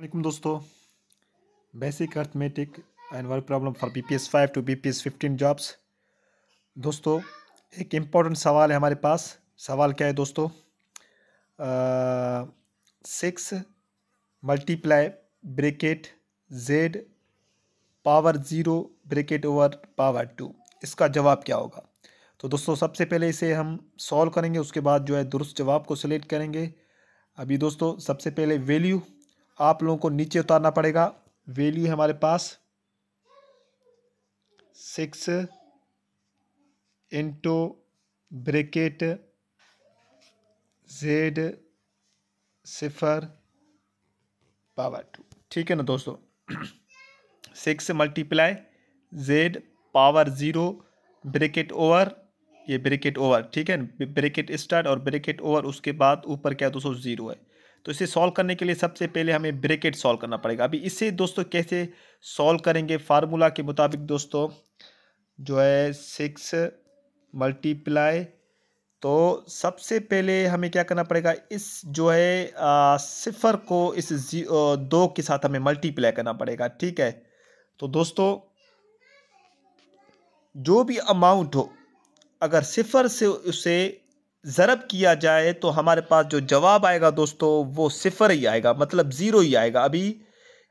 वालेकुम दोस्तों। Basic arithmetic and work problem for B P S five to B P S fifteen jobs दोस्तों, एक important सवाल है हमारे पास। सवाल क्या है दोस्तों? Six multiply bracket Z power zero bracket over power two इसका जवाब क्या होगा? तो दोस्तों, सबसे पहले इसे हम सॉल्व करेंगे, उसके बाद जो है दुरुस्त जवाब को सिलेक्ट करेंगे। अभी दोस्तों, सबसे पहले वैल्यू आप लोगों को नीचे उतारना पड़ेगा। वैल्यू है हमारे पास सिक्स इंटू ब्रेकेट जेड सिफर पावर टू। ठीक है ना दोस्तों? Six multiply Z power zero bracket over, ये ब्रेकेट ओवर, ठीक है? ब्रेकेट स्टार्ट और ब्रेकेट ओवर, उसके बाद ऊपर क्या दोस्तों? ज़ीरो है। तो इसे सॉल्व करने के लिए सबसे पहले हमें ब्रेकेट सॉल्व करना पड़ेगा। अभी इसे दोस्तों कैसे सॉल्व करेंगे? फार्मूला के मुताबिक दोस्तों, जो है सिक्स मल्टीप्लाई तो सबसे पहले हमें क्या करना पड़ेगा? इस जो है सिफर को इस दो के साथ हमें मल्टीप्लाई करना पड़ेगा, ठीक है? तो दोस्तों, जो भी अमाउंट हो, अगर सिफर से उसे ज़रब किया जाए तो हमारे पास जो जवाब आएगा दोस्तों, वो सिफर ही आएगा मतलब ज़ीरो ही आएगा। अभी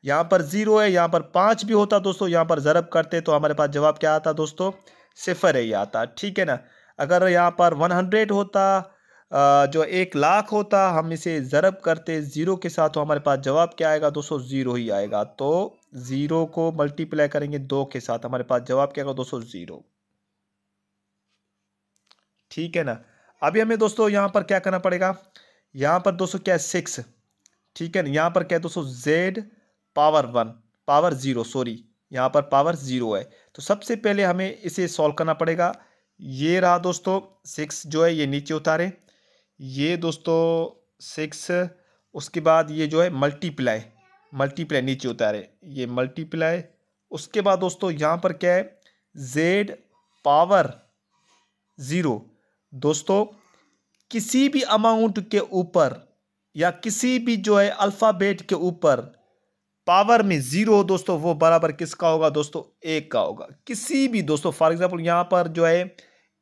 यहाँ पर ज़ीरो है, यहाँ पर पाँच भी होता दोस्तों, यहाँ पर ज़रब करते तो हमारे पास जवाब क्या आता दोस्तों? सिफर ही आता, ठीक है ना? अगर यहाँ पर वन हंड्रेड होता जो एक लाख होता, हम इसे ज़रब करते, ज़ीरो के साथ तो हमारे पास जवाब क्या आएगा दोस्तों? ज़ीरो ही आएगा। तो ज़ीरो को मल्टीप्लाई करेंगे, दो के साथ हमारे पास जवाब क्या आएगा दोस्तों? ज़ीरो। ठीक है ना? अभी हमें दोस्तों यहाँ पर क्या करना पड़ेगा? यहाँ पर दोस्तों क्या है? सिक्स ठीक है ना? यहाँ पर क्या है दोस्तों? Z power one power zero sorry यहाँ पर पावर ज़ीरो है। तो सबसे पहले हमें इसे सॉल्व करना पड़ेगा। ये रहा दोस्तों सिक्स जो है, ये नीचे उतारे। ये दोस्तों सिक्स उसके बाद ये जो है मल्टीप्लाई मल्टीप्लाई नीचे उतारे। ये मल्टीप्लाई उसके बाद दोस्तों यहाँ पर क्या है? जेड पावर ज़ीरो दोस्तों, किसी भी अमाउंट के ऊपर या किसी भी जो है अल्फ़ाबेट के ऊपर पावर में ज़ीरो दोस्तों, वो बराबर किसका होगा दोस्तों? एक का होगा। किसी भी दोस्तों फॉर एग्जांपल यहाँ पर जो है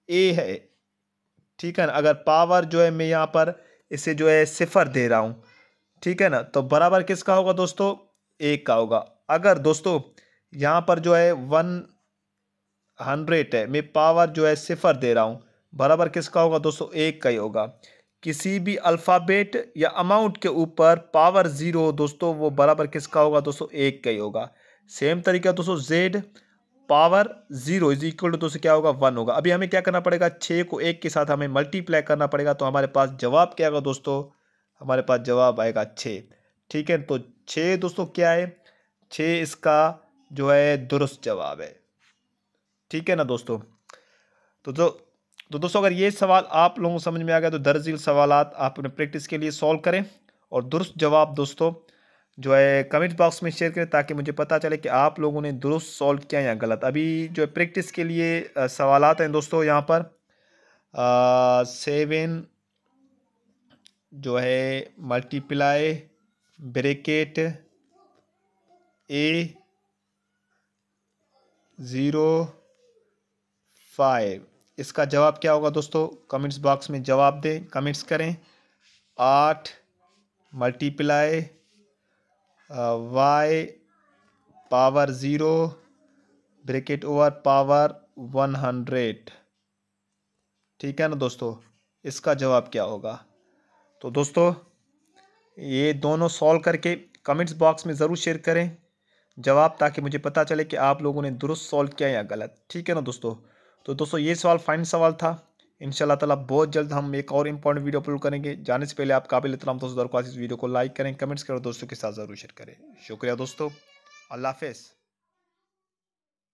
ए है, ठीक है ना? अगर पावर जो है मैं यहाँ पर इसे जो है सिफर दे रहा हूँ, ठीक है ना? तो बराबर किसका होगा दोस्तों? एक का होगा। अगर दोस्तों, यहाँ पर जो है वन हंड्रेड है, मैं पावर जो है सिफर दे रहा हूँ बराबर किसका होगा दोस्तों? एक का ही होगा। किसी भी अल्फ़ाबेट या अमाउंट के ऊपर पावर ज़ीरो दोस्तों, वो बराबर किसका होगा दोस्तों? एक का ही होगा। सेम तरीका दोस्तों, Z power zero is equal to दोस्तों क्या होगा? वन होगा। अभी हमें क्या करना पड़ेगा? छः को एक के साथ हमें मल्टीप्लाई करना पड़ेगा तो हमारे पास जवाब क्या आएगा दोस्तों? हमारे पास जवाब आएगा छः ठीक है तो छः दोस्तों क्या है? छः इसका जो है दुरुस्त जवाब है। ठीक है ना दोस्तों? तो जो तो दोस्तों, अगर ये सवाल आप लोगों को समझ में आ गया तो दर्जिल सवाल आप अपने प्रैक्टिस के लिए सॉल्व करें और दुरुस्त जवाब दोस्तों, जो है कमेंट बॉक्स में शेयर करें ताकि मुझे पता चले कि आप लोगों ने दुरुस्त सॉल्व किया या गलत। अभी जो है प्रैक्टिस के लिए सवाल हैं दोस्तों यहाँ पर सेवन जो है multiply bracket A zero five इसका जवाब क्या होगा दोस्तों? कमेंट्स बॉक्स में जवाब दें, कमेंट्स करें। आठ multiply Y power zero, bracket over power one hundred. ठीक है ना दोस्तों? इसका जवाब क्या होगा? तो दोस्तों, ये दोनों सॉल्व करके कमेंट्स बॉक्स में ज़रूर शेयर करें जवाब ताकि मुझे पता चले कि आप लोगों ने दुरुस्त सॉल्व किया या गलत। ठीक है ना दोस्तों? तो दोस्तों, ये सवाल फाइन सवाल था। इन तला बहुत जल्द हम एक और इंपॉर्टेंट वीडियो अपलोड करेंगे। जाने से पहले आप काबिल इतना दोस्तों, दरख्वास्त इस वीडियो को लाइक करें कमेंट्स करें दोस्तों के साथ ज़रूर शेयर करें। शुक्रिया दोस्तों। अल्लाह हाफ़